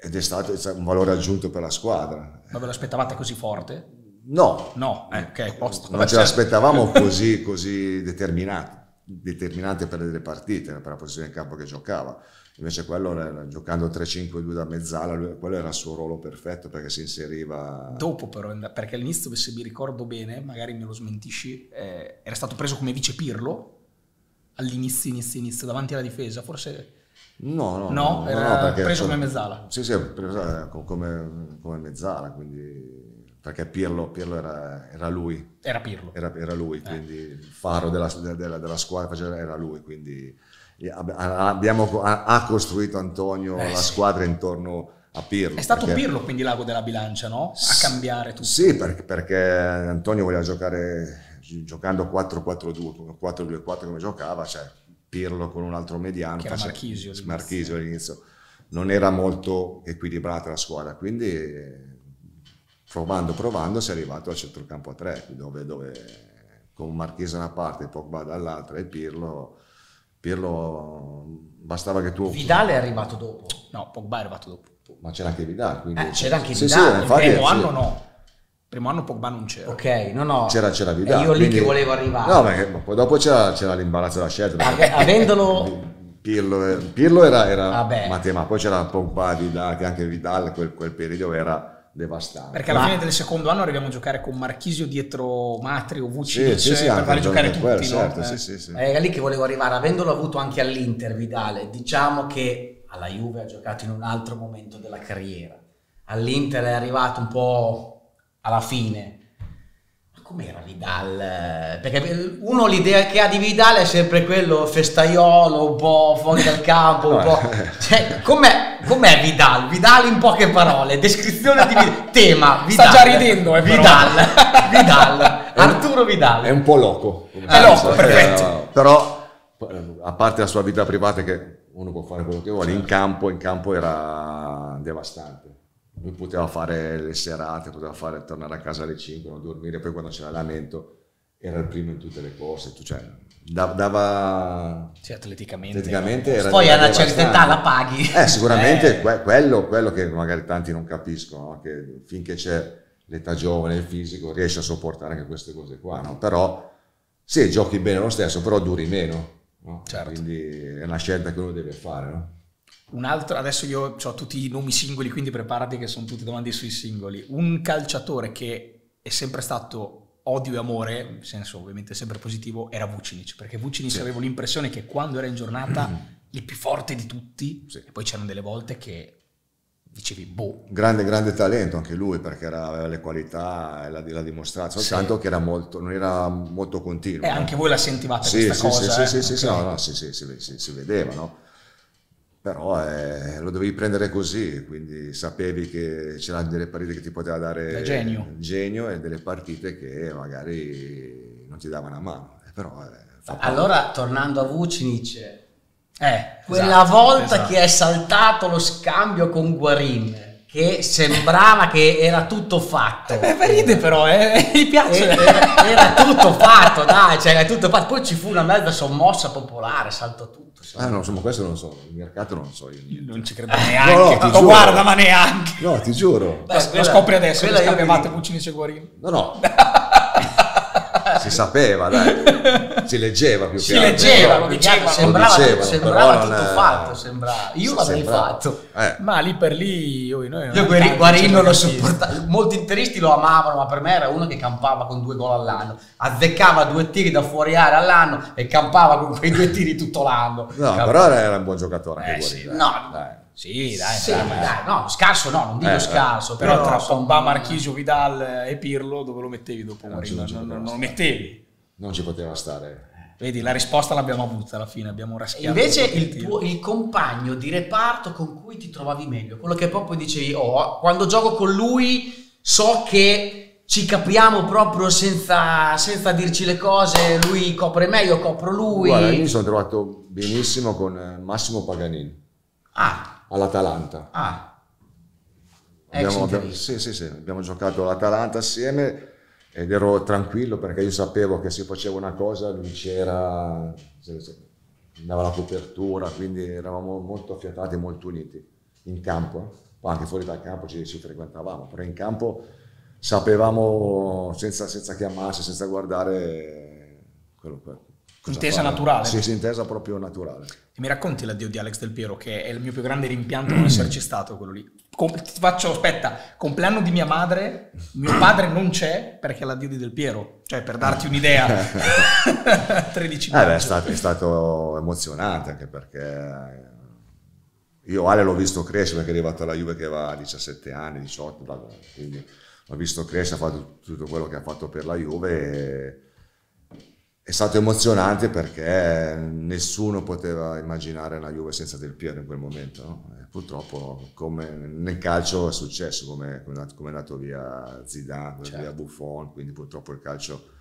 Ed è stato un valore aggiunto per la squadra. ma ve l'aspettavate così forte? No, No, eh, ok, posto. non ce l'aspettavamo così, così determinante per le partite, per la posizione in campo che giocava. Invece quello, giocando 3-5-2 da mezzala, lui- quello era il suo ruolo perfetto perché si inseriva... Dopo però, perché all'inizio, se mi ricordo bene, magari me lo smentisci, eh, era stato preso come vice Pirlo all'inizio, inizio, inizio, davanti alla difesa, forse... No, no, No, era perché- preso come mezzala. Sì, sì, preso eh, co- come, come mezzala, quindi, perché Pirlo, Pirlo era, era lui, Era Pirlo. era, era lui, quindi il faro della, della- della squadra era lui, quindi abbiamo, ha, costruito Antonio Eh, la sì. squadra intorno a Pirlo. È stato perché- Pirlo quindi l'ago della bilancia, no? A cambiare tutto. Sì, perché, perché Antonio voleva giocare gi- giocando 4-4-2, come 4-2-4 come giocava, cioè Pirlo con un altro mediano. Che era Marchisio all'inizio. Marchisio all'inizio. Non era molto equilibrata la squadra, quindi provando, provando si è arrivato al centrocampo a 3, dove, dove con Marchisio da una parte, Pogba dall'altra e Pirlo, Pirlo bastava che tu... Vidal è arrivato dopo. No, Pogba è arrivato dopo. Ma c'era anche Vidal, quindi... Eh, c'era anche Sì, Vidal, sì, il infatti, Il primo sì. anno no. Il primo anno Pogba non c'era. Ok, no, no. c'era, c'era Vidal. È io lì quindi- che volevo arrivare. No, perché poi dopo c'era, c'era l'imbarazzo della scelta. Avendolo Pirlo, Pirlo era, era Vabbè. Matteo, ma poi c'era Pogba, Vidal, che anche Vidal quel, quel periodo era devastante. Perché alla Ma- fine del secondo anno arriviamo a giocare con Marchisio dietro Matri o sì, Vucinic sì, sì, per anche farli giocare tutti, quello, no? certo, Eh. sì, sì, sì. Era lì che volevo arrivare, avendolo avuto anche all'Inter Vidale, diciamo che alla Juve ha giocato in un altro momento della carriera. All'Inter è arrivato un po' alla fine. Com'era Vidal? Perché uno l'idea che ha di Vidal è sempre quello festaiolo, un po' fuori dal campo, un po'... Cioè, com'è, com'è Vidal? Vidal in poche parole, descrizione di Vidal, tema, Vidal. Sta già ridendo, eh, però. Vidal, Vidal, Arturo Vidal. È un po' loco. È si loco, perfetto. Eh, Però, a parte la sua vita privata che uno può fare quello che vuole, in campo, in campo era devastante. Lui poteva fare le serate, poteva fare, tornare a casa alle 5, non dormire, poi quando c'era l'allenamento era il primo in tutte le corse, cioè, da- dava... Sì, atleticamente. Atleticamente era Poi a era una certa età la paghi. Eh, sicuramente Eh. que- quello, quello che magari tanti non capiscono, no? che finché c'è l'età giovane, il fisico, riesci a sopportare anche queste cose qua, no? Però sì, giochi bene lo stesso, però duri meno, no? Certo. Quindi è una scelta che uno deve fare, no? Un altro, adesso io ho tutti i nomi singoli, quindi preparati che sono tutte domande sui singoli. Un calciatore che è sempre stato odio e amore, in senso ovviamente sempre positivo, era Vucinic, perché Vucinic Sì. avevo l'impressione che quando era in giornata il più forte di tutti, Sì. e poi c'erano delle volte che dicevi, boh, Grande, grande talento anche lui perché era- aveva le qualità e l'ha, l'ha dimostrato, Sì. soltanto che era molto, non era molto continuo. e no? anche voi la sentivate Sì, questa sì, cosa. sì, eh? sì, sì, sì, no, no, sì, sì, si, si- si vedeva, no? Però eh, lo dovevi prendere così, quindi sapevi che c'erano delle partite che ti poteva dare Da genio. genio e delle partite che magari non ti davano a mano. Eh, Però, eh. Allora, tornando a Vucinic, Eh, quella esatto, volta esatto. che è saltato lo scambio con Guarin, che sembrava che era tutto fatto. Eh, beh, ride però, eh, gli piace. Era, era tutto fatto, dai, cioè, era tutto fatto. Poi ci fu una mezza sommossa popolare, saltò tutto. Ah, no, insomma, questo non so, il mercato non so io. Non ci credo neanche, no, ti ma giuro. guarda, ma neanche. No, ti giuro. Beh, lo quella- scopri adesso, che mi- Vucinic e Guarini. No, no. si sapeva, dai. Si leggeva più Si che altro. leggeva, lo dicevano. sembrava, Lo dicevano, sembrava tutto non è- fatto, sembrava. Io l'avrei Sembrava. fatto. Eh. Ma lì per lì io, noi non Io tanti Guarin, Guarin non lo sopportavo, molti interisti lo amavano, ma per me era uno che campava con due gol all'anno, azzeccava due tiri da fuori area all'anno e campava con quei due tiri tutto l'anno. No, Campava. però era, un buon giocatore anche Eh, Guarini, sì, no. dai. Sì, dai, Sì, dai, dai, no, scarso no, non dico Eh, scarso, Però però, tra Pogba, Marchisio, Vidal e Pirlo dove lo mettevi dopo Eh, non Non, ci non- poteva non lo stare. mettevi. Non ci poteva stare. Vedi, la risposta l'abbiamo avuta alla fine, abbiamo raschiato. Invece il, tuo, il compagno di reparto con cui ti trovavi meglio, quello che proprio dicevi, oh, quando gioco con lui so che ci capiamo proprio senza, senza dirci le cose, lui copre me, io copro lui. Guarda, io mi sono trovato benissimo con eh, Massimo Paganini Ah, all'Atalanta. ah. Abbiamo, abbiamo- sì, sì, sì, abbiamo giocato all'Atalanta assieme ed ero tranquillo perché io sapevo che se facevo una cosa lui c'era, se- se- dava la copertura, quindi eravamo molto affiatati e molto uniti in campo, anche fuori dal campo ci, ci frequentavamo, però in campo sapevamo senza, senza chiamarsi, senza guardare quello, quello- Intesa fare. naturale. Sì, sì, intesa proprio naturale. E mi racconti l'addio di Alex Del Piero, che è il mio più grande rimpianto non esserci stato quello lì. Com- ti faccio, aspetta, compleanno di mia madre, mio padre non c'è perché è l'addio di Del Piero, cioè per darti un'idea. 13 Eh beh, è maggio. stato, è stato emozionante anche perché io Ale l'ho visto crescere perché è arrivato alla Juve che aveva 17 anni, 18, bla, bla, quindi l'ho visto crescere, ha fatto tutto quello che ha fatto per la Juve e è stato emozionante perché nessuno poteva immaginare una Juve senza Del Piero in quel momento. no? Purtroppo come nel calcio è successo, come, è andato- via Zidane, come è Certo. via Buffon, quindi purtroppo il calcio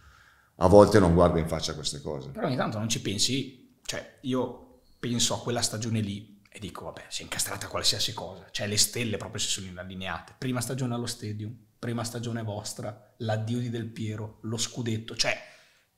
a volte non guarda in faccia queste cose. Però ogni tanto non ci pensi, cioè io penso a quella stagione lì e dico vabbè si è incastrata qualsiasi cosa, cioè le stelle proprio si sono allineate, prima stagione allo stadium, prima stagione vostra, l'addio di Del Piero, lo scudetto, cioè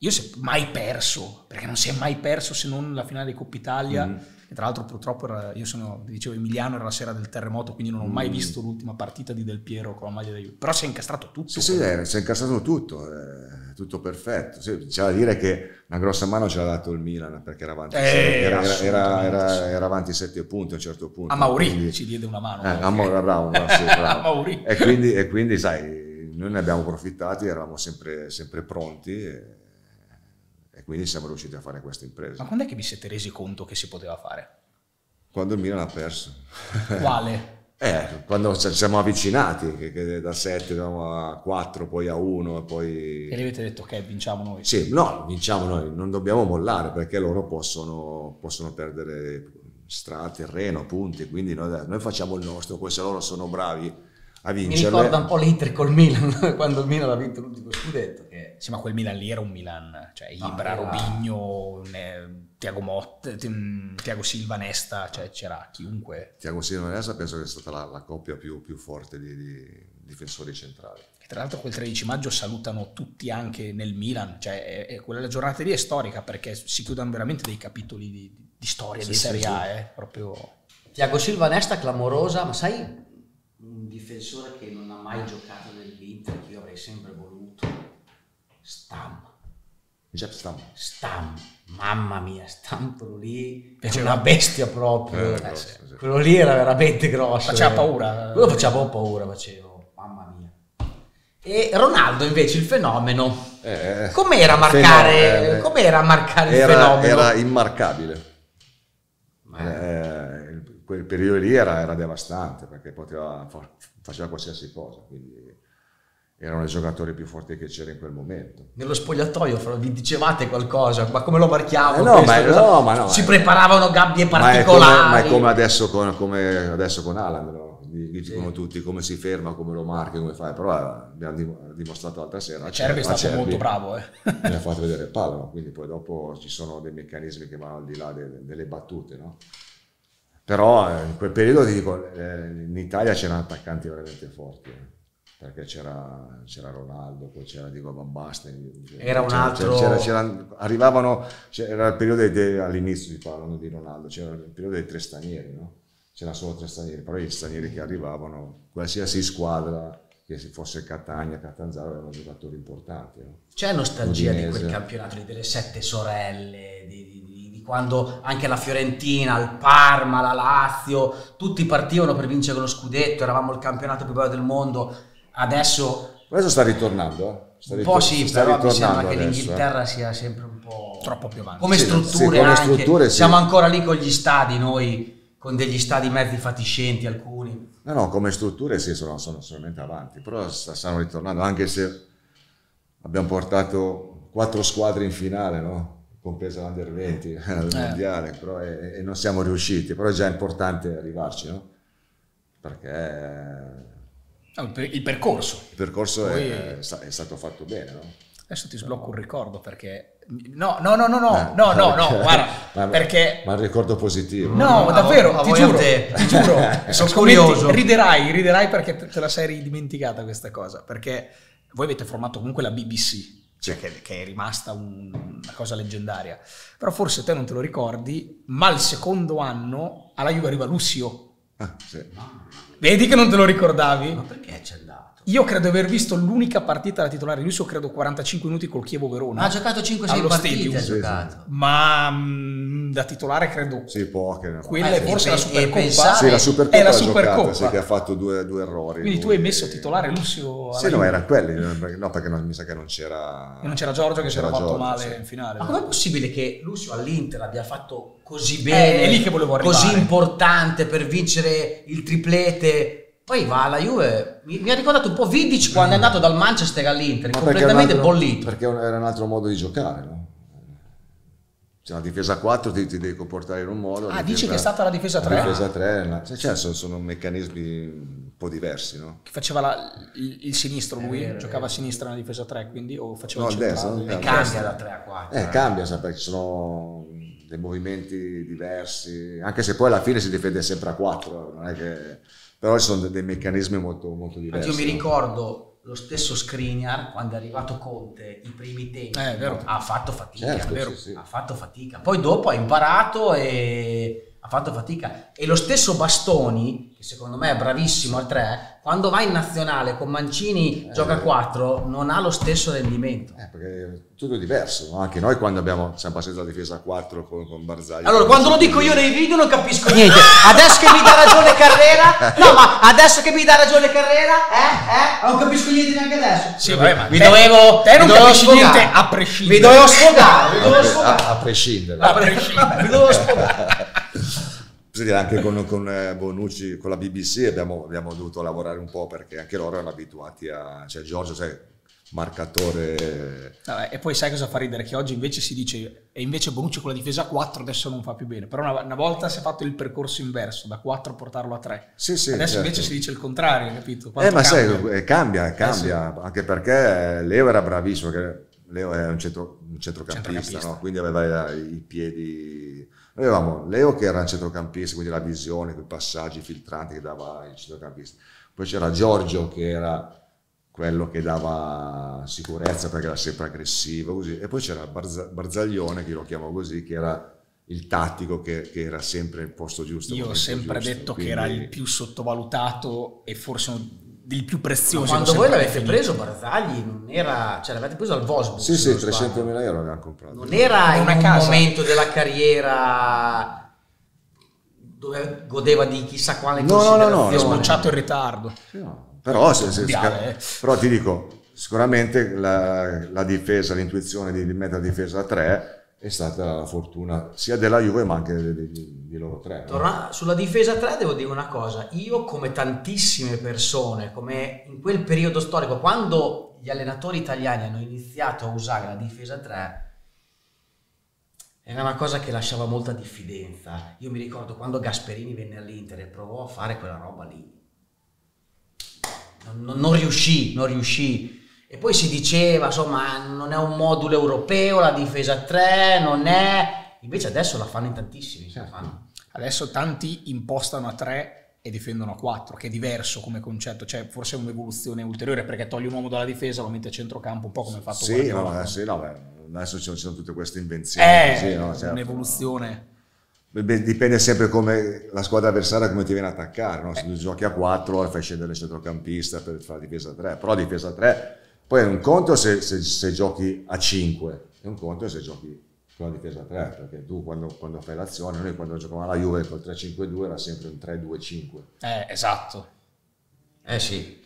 io se mai perso, perché non si è mai perso se non la finale di Coppa Italia, Mm. tra l'altro purtroppo era- io sono, dicevo Emiliano era la sera del terremoto, quindi non ho mai Mm. visto l'ultima partita di Del Piero con la maglia della Juve, però si è incastrato tutto. Sì, sì, eh, si è incassato tutto, eh, tutto perfetto. Sì, c'è da dire che una grossa mano ce l'ha dato il Milan perché era avanti, Eh, era, era- era- era- avanti 7 punti a un certo punto. A Mauri Quindi- ci diede una mano. Eh, a Mauri, bravo, bravo, sì, bravo. A Mauri. E quindi, e quindi, sai, noi ne abbiamo approfittati, eravamo sempre, sempre pronti e quindi siamo riusciti a fare questa impresa. Ma quando è che vi siete resi conto che si poteva fare? Quando il Milan ha perso. Quale? Eh, quando ci siamo avvicinati, che, che da 7 a 4, poi a 1 e poi... E gli avete detto ok, vinciamo noi. Sì, no, vinciamo noi, non dobbiamo mollare perché loro possono, possono perdere strada, terreno, punti, quindi noi, noi, facciamo il nostro, poi se loro sono bravi a vincere. Mi ricorda un po' l'Inter col Milan, quando il Milan ha vinto l'ultimo scudetto. Sì, ma quel Milan lì era un Milan, cioè Ibra, era... Robigno, Tiago, Mott, Tiago Silva, Nesta, cioè c'era chiunque. Tiago Silva, Nesta penso che sia stata la, la coppia più, più, forte di, di, difensori centrali. E tra l'altro quel 13 maggio salutano tutti anche nel Milan, cioè è, è, quella giornata lì è storica perché si chiudono veramente dei capitoli di, di storia sì, di Serie sì, A, sì. Eh, proprio... Tiago Silva, Nesta clamorosa, ma sai un difensore che non ha mai giocato nell'Inter, che io avrei sempre voluto? Stam. Jeff Stam. Stam Mamma mia, Stampolo lì è una bestia proprio. Eh, grosso, sì. Quello lì era veramente grosso. Faceva eh. paura. Quello faceva paura, facevo. Mamma mia. E Ronaldo invece il fenomeno. Eh, com'era marcare, eh, com'era marcare era, il fenomeno? Era immarcabile. Eh, quel periodo lì era, era devastante perché poteva, faceva qualsiasi cosa. Quindi erano i giocatori più forti che c'era in quel momento. Nello spogliatoio vi dicevate qualcosa, ma come lo marchiamo? Eh no, ma, no, ma no, si eh. preparavano gabbie particolari. Ma è come, ma è come adesso con, come adesso con Alan, no? gli dicono sì. tutti come si ferma, come lo marchi, come fai, però eh, abbiamo dimostrato l'altra sera. Cervi è stato Cervi molto bravo. Eh. mi ha fatto vedere il palla, no? quindi poi dopo ci sono dei meccanismi che vanno al di là delle, delle battute. No? Però eh, in quel periodo ti dico, eh, in Italia c'erano attaccanti veramente forti. Perché c'era, c'era, Ronaldo, poi c'era Diego Van Basten. Era un altro... C'era, c'era, arrivavano, c'era il periodo dei, all'inizio si parlano di Ronaldo, c'era il periodo dei tre stranieri, no? C'erano solo tre stranieri, però gli stranieri che arrivavano, qualsiasi squadra che si fosse Catania, Catanzaro, erano giocatori importanti. No? C'è nostalgia Udinese. di quel campionato, delle sette sorelle, di, di, di, quando anche la Fiorentina, il Parma, la Lazio, tutti partivano per vincere lo scudetto, eravamo il campionato più bello del mondo Adesso... Adesso sta ritornando, eh? Sta un po' sì, sta però mi sembra che l'Inghilterra eh? sia sempre un po' troppo più avanti. Come sì, strutture, sì, come anche. strutture sì. Siamo ancora lì con gli stadi, noi con degli stadi mezzi fatiscenti alcuni. No, no, come strutture sì, sono, sono solamente avanti, però stanno ritornando, anche se abbiamo portato quattro squadre in finale, no? compresa l'Under 20 al eh. mondiale, però, e, e, non siamo riusciti, però è già importante arrivarci, no? perché il percorso. Il percorso Poi... è, è, stato fatto bene, no? Adesso ti sblocco un ricordo perché... No, no, no, no, no, eh, no, no, no, guarda, ma, perché... Ma un ricordo positivo. No, no davvero, a ti, giuro, ti giuro, sono curioso. Riderai, riderai perché te la sei dimenticata questa cosa, perché voi avete formato comunque la BBC, cioè che, che, è rimasta un, una cosa leggendaria. Però forse te non te lo ricordi, ma il secondo anno alla Juve arriva Lucio. Ah, sì. Vedi che non te lo ricordavi? Ma perché c'è andato? Io credo di aver visto l'unica partita da titolare Lucio, credo 45 minuti col Chievo Verona. Ha giocato 5-6 partite, ha giocato. Ma mh, mm, da titolare credo... Sì, poche. Quella è forse la Supercoppa. Sì, la Supercoppa è la Supercoppa. Sì, che ha fatto due, due errori. Quindi tu hai messo titolare Lucio Sì, no, era quelli. No, perché non, mi sa che non c'era... E non c'era Giorgio che si era fatto male sì. in finale. Ma com'è possibile che Lucio all'Inter abbia fatto così bene? Eh, è lì che volevo arrivare. Così importante per vincere il triplete poi va alla Juve, mi, mi, ha ricordato un po' Vidic quando è andato dal Manchester all'Inter, completamente altro, bollito. Perché era un altro modo di giocare, no? C'è la difesa 4 ti, ti, devi comportare in un modo. Ah, dici che è stata la difesa 3? La difesa 3, cioè, sono, sono, meccanismi un po' diversi, no? Che faceva la, il, il, sinistro lui, vero, giocava a sinistra nella difesa 3, quindi o faceva no, il centrale? Destra, cambia da 3 a 4. Eh, cambia, perché ci sono dei movimenti diversi, anche se poi alla fine si difende sempre a 4, non è che però ci sono dei meccanismi molto, molto diversi. Io mi ricordo lo stesso Skriniar quando è arrivato Conte i primi tempi eh, ha fatto fatica, certo, sì, sì. ha fatto fatica. Poi dopo ha imparato e ha fatto fatica. E lo stesso Bastoni, che secondo me è bravissimo al 3, quando va in nazionale con Mancini eh, gioca a 4, non ha lo stesso rendimento. Eh, perché è tutto diverso. No? Anche noi quando abbiamo, siamo passati dalla difesa a 4 con, con Barzagli. Allora, quando lo dico io nei video non capisco niente. Adesso che mi dà ragione Carrera, no, ma adesso che mi dà ragione Carrera, eh, eh, non capisco niente neanche adesso. Sì, vabbè, ma mi te, dovevo, te non mi capisci niente a prescindere. Mi dovevo sfogare, mi dovevo sfogare. A, a prescindere. A prescindere. mi dovevo sfogare. dire, anche con, con eh, Bonucci, con la BBC abbiamo, abbiamo, dovuto lavorare un po' perché anche loro erano abituati a... Cioè Giorgio, sai, marcatore... Vabbè, e poi sai cosa fa ridere? Che oggi invece si dice, e invece Bonucci con la difesa a 4 adesso non fa più bene, però una, una volta si è fatto il percorso inverso, da 4 a portarlo a 3. Sì, sì, adesso certo. invece si dice il contrario, capito? Quanto eh, ma cambia? sai, cambia, cambia, eh, sì. anche perché Leo era bravissimo, Leo è un, centro, un centrocampista, centrocampista. No? quindi aveva i piedi... Noi avevamo Leo che era un centrocampista, quindi la visione, quei passaggi filtranti che dava il centrocampista. Poi c'era Giorgio che era quello che dava sicurezza perché era sempre aggressivo, così. E poi c'era Barzaglione, che lo chiamo così, che era il tattico che, che era sempre il posto giusto. Io ho sempre giusto. detto Quindi... che era il più sottovalutato e forse il più prezioso. Ma quando voi l'avete preso Barzagli non era, cioè l'avete preso al Vosburg. Sì, sì, 300 mila euro l'abbiamo comprato. Non era in un casa. momento della carriera dove godeva di chissà quale no, no, no, no, è sbocciato in ritardo. Sì, no. Però, se, se, eh. però ti dico, sicuramente la, la difesa, l'intuizione di, di mettere la difesa a 3 è stata la fortuna sia della Juve ma anche di, di, di loro tre. No? sulla difesa 3 devo dire una cosa, io come tantissime persone, come in quel periodo storico, quando gli allenatori italiani hanno iniziato a usare la difesa 3, era una cosa che lasciava molta diffidenza. Io mi ricordo quando Gasperini venne all'Inter e provò a fare quella roba lì. Non, non riuscì, non riuscì e poi si diceva, insomma, non è un modulo europeo, la difesa 3, non è... Invece adesso la fanno in tantissimi. Certo. Fanno. Adesso tanti impostano a 3 e difendono a 4, che è diverso come concetto, cioè forse è un'evoluzione ulteriore perché togli un uomo dalla difesa, lo mette a centrocampo, un po' come ha fatto sì, no, sì, no, beh, adesso ci sono tutte queste invenzioni. È così, no? certo. un'evoluzione. Dipende sempre come la squadra avversaria come ti viene a attaccare, no? se tu giochi a 4 fai scendere il centrocampista per fare difesa 3, però difesa 3 poi è un conto se, se, se, giochi a 5, è un conto se giochi con la difesa 3, perché tu quando, quando fai l'azione, noi quando giocavamo alla Juve col 3-5-2 era sempre un 3-2-5. Eh, esatto. Eh sì.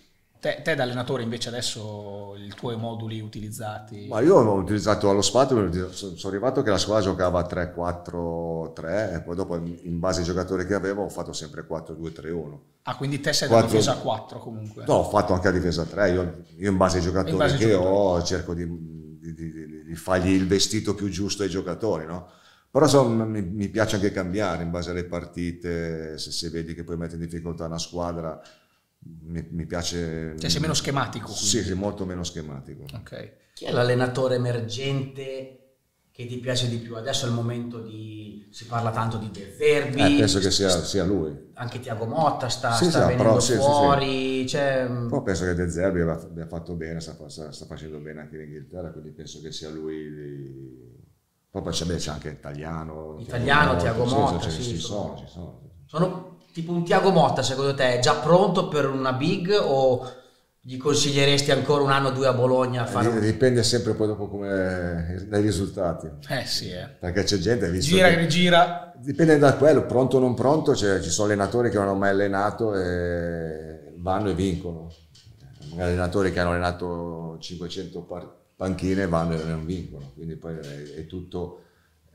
Te, te, da allenatore invece adesso i tuoi moduli utilizzati? Ma io ho utilizzato allo spazio, sono arrivato che la squadra giocava 3-4-3 e poi dopo in base ai giocatori che avevo ho fatto sempre 4-2-3-1. Ah quindi te sei 4... da difesa 4 comunque? No, ho fatto anche la difesa 3, io, io in base ai giocatori base che giocatori. ho cerco di, di, di, di, fargli il vestito più giusto ai giocatori, no? Però so, mi, mi, piace anche cambiare in base alle partite, se, se vedi che poi mette in difficoltà una squadra mi, mi, piace... Cioè sei meno schematico? Quindi. Sì, sì, molto meno schematico. Ok. Chi è l'allenatore emergente che ti piace di più? Adesso è il momento di... si parla tanto di De Zerbi. Eh, penso che sia, sia, lui. Anche Tiago Motta sta, sì, sta sì, venendo però, sì, fuori. Cioè... Però penso che De Zerbi abbia fatto bene, sta, sta, facendo bene anche in Inghilterra, quindi penso che sia lui... Poi c'è, anche Italiano. Italiano, Tiago Motta, sì, ci sono, ci sono. Sono tipo un Tiago Motta secondo te è già pronto per una big o gli consiglieresti ancora un anno o due a Bologna? A fare. Dipende sempre poi dopo come, dai risultati. Eh sì, eh. Perché c'è gente che gira e rigira. Dipende da quello, pronto o non pronto, cioè, ci sono allenatori che non hanno mai allenato e vanno e vincono. Magari allenatori che hanno allenato 500 panchine vanno e non vincono, quindi poi è, è tutto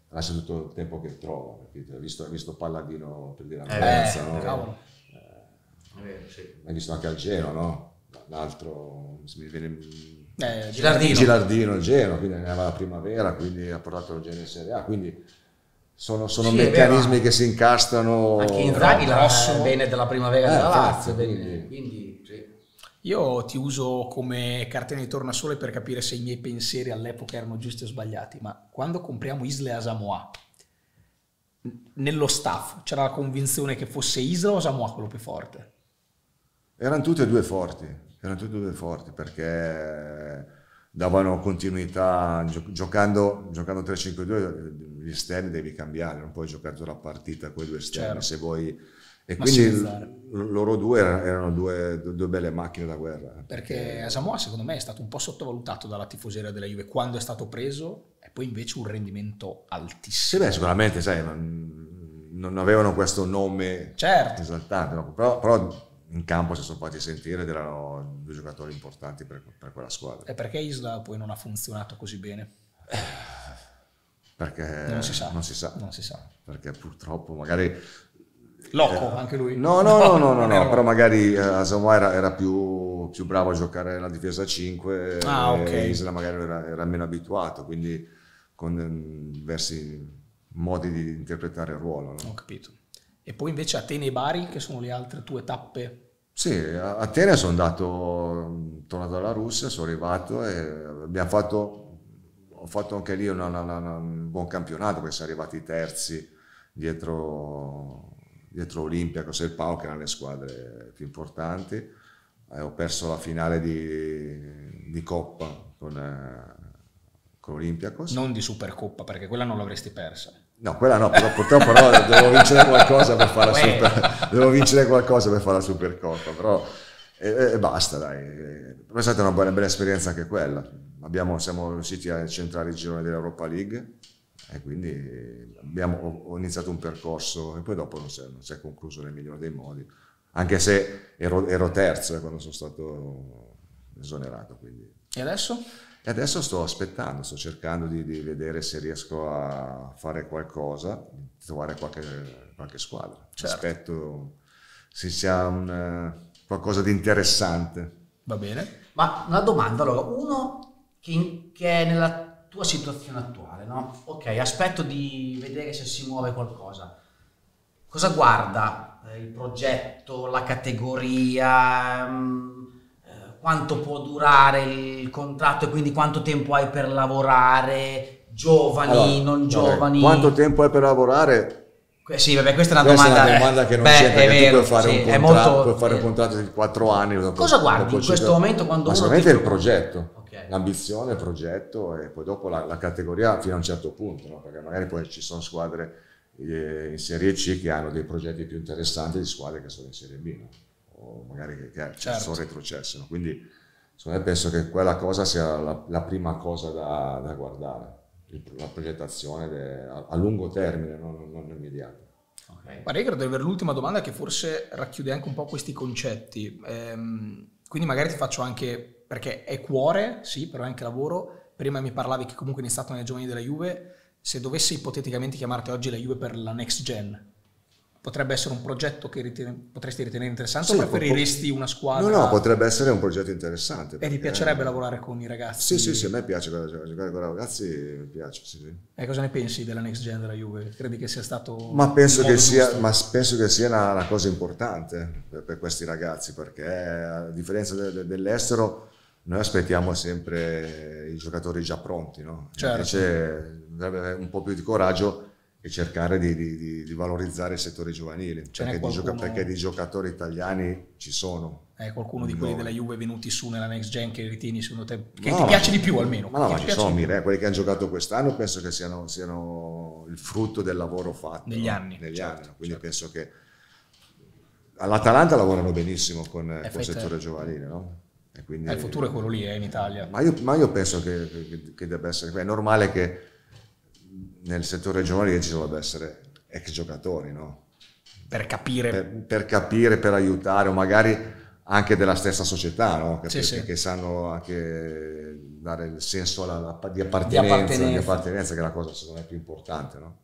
lascia tutto il tempo che trova, capito? Hai visto, hai visto Palladino per dire la Valenza, eh, no? Cavolo. Eh, sì. Hai visto anche al Geno, no? L'altro mi viene eh, Gilardino. Gilardino il Geno, quindi andava la primavera, quindi ha portato il Geno in Serie A, quindi sono, sono sì, meccanismi che si incastrano. Anche Inzaghi la bene della primavera eh, della Lazio, quindi, quindi io ti uso come cartella di tornasole per capire se i miei pensieri all'epoca erano giusti o sbagliati, ma quando compriamo Isle a Samoa, nello staff c'era la convinzione che fosse Isla o Samoa quello più forte? Erano tutte e due forti, erano tutte e due forti perché davano continuità, giocando, giocando 3-5-2 gli esterni devi cambiare, non puoi giocare tutta la partita con i due esterni, certo. se vuoi e quindi loro due erano due, due, belle macchine da guerra. Perché Asamoah secondo me è stato un po' sottovalutato dalla tifoseria della Juve quando è stato preso e poi invece un rendimento altissimo. Sì, beh, sicuramente, sai, non, non avevano questo nome certo. esaltante, no? però, però, in campo si sono fatti sentire ed erano due giocatori importanti per, per quella squadra. E perché Isla poi non ha funzionato così bene? Perché non si sa. Non si sa. Non si sa. Perché purtroppo magari Loco, anche lui. No, no, no, no, no, no, però magari eh, Asamoah era, era più, più bravo a giocare la difesa a 5 Ah, ok. e Isla magari era, era meno abituato, quindi con eh, diversi modi di interpretare il ruolo. no? Ho capito. E poi invece Atene e Bari, che sono le altre tue tappe. Sì, a a Atene sono andato, tornato dalla Russia, sono arrivato e abbiamo fatto, ho fatto anche lì una- una- una- un buon campionato perché siamo arrivati terzi dietro, dietro Olympiacos e il Pau che erano le squadre più importanti. Eh, ho perso la finale di, di Coppa con, eh, con Olympiacos. Non di Supercoppa, perché quella non l'avresti persa. No, quella no, però purtroppo no, devo vincere qualcosa per fare la super, devo vincere qualcosa per fare la Supercoppa, però e, e basta dai. Per me è stata una buona, bella esperienza anche quella. Abbiamo, siamo riusciti a centrare il girone dell'Europa League e quindi abbiamo, ho, iniziato un percorso e poi dopo non si è, non si è concluso nel migliore dei modi, anche se ero, ero terzo eh, quando sono stato esonerato. Quindi. E adesso? E adesso sto aspettando, sto cercando di, di vedere se riesco a fare qualcosa, trovare qualche, qualche squadra. Certo. Aspetto se sia un, eh, qualcosa di interessante. Va bene. Ma una domanda, allora, uno che, in- che è nella tua situazione attuale, no? Ok, aspetto di vedere se si muove qualcosa. Cosa guarda eh, il progetto, la categoria, mm, eh, quanto può durare il contratto e quindi quanto tempo hai per lavorare, giovani, Allora, non vabbè, giovani? Quanto tempo hai per lavorare? Sì, vabbè, questa è una Questa domanda, è una domanda che non beh, c'entra, che vero, tu puoi fare, sì, un, contratto, molto- puoi fare un eh, contratto di quattro anni. dopo- Cosa guardi in questo momento quando Ma uno sicuramente ti il progetto, Ok. l'ambizione, il progetto e poi dopo la, la categoria fino a un certo punto, no? perché magari poi ci sono squadre eh, in Serie C che hanno dei progetti più interessanti di squadre che sono in Serie B, no? o magari che, che Certo. sono retrocesse. no? Quindi secondo me penso che quella cosa sia la, la prima cosa da, da guardare, la progettazione de- a, a lungo termine, non, non immediato. Ok. Guarda, io credo di avere l'ultima domanda che forse racchiude anche un po' questi concetti. Ehm, quindi magari ti faccio anche, perché è cuore, sì, però è anche lavoro. Prima mi parlavi che comunque hai iniziato nelle giovani della Juve. Se dovessi ipoteticamente chiamarti oggi la Juve per la next gen, potrebbe essere un progetto che riten- potresti ritenere interessante Sì, o preferiresti una squadra? No, no, potrebbe essere un progetto interessante. E ti piacerebbe lavorare con i ragazzi? Sì, sì, sì, a me piace giocare con i ragazzi, mi piace, sì, sì. E cosa ne pensi della next gen della Juve? Credi che sia stato Ma penso che sia, ma penso che sia una, una cosa importante per, per questi ragazzi, perché a differenza de- de- dell'estero noi aspettiamo sempre i giocatori già pronti, no? Certo. Invece dovrebbe avere un po' più di coraggio e cercare di, di- di- di valorizzare i settori giovanili, Ce n'è perché di, qualcuno- perché di giocatori italiani ci sono. È qualcuno di quelli No. della Juve venuti su nella next gen che ritieni secondo te che No, ti piace di più almeno? Ma no, ma ci sono di mire, quelli che hanno giocato quest'anno penso che siano, siano il frutto del lavoro fatto Negli no? anni, Negli certo, anni, quindi certo. penso che all'Atalanta lavorano benissimo con, Eh, con il settore giovanile, no? E quindi- Eh, il futuro è quello lì, eh, in Italia. Ma io, ma io penso che, che- che debba essere, è normale che nel settore giovanile ci dovrebbe essere ex giocatori, no? Per capire per, per capire, per aiutare, o magari anche della stessa società, no? che, Sì, sì. che sanno anche dare il senso alla- alla- di, appartenenza, di, appartenenza. appartenenza, che è la cosa secondo me più importante. No?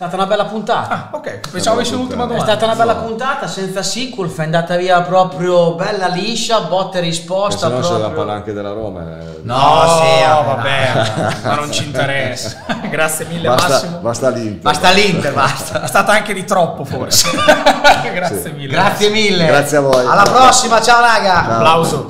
È stata una bella puntata. Ah, ok, pensavo avessi l'ultima È domanda. stata una bella No. puntata senza sequel, è andata via proprio bella liscia, botta e Se risposta. no c'è da proprio. parlare anche della Roma. eh. No, No, sì, vabbè, ma non ci interessa. Grazie mille basta, Massimo. basta l'Inter. Basta l'Inter, basta. È stata anche di troppo forse. Grazie Sì. mille. Grazie mille. Grazie a voi. Alla prossima, ciao raga. Ciao. Applauso.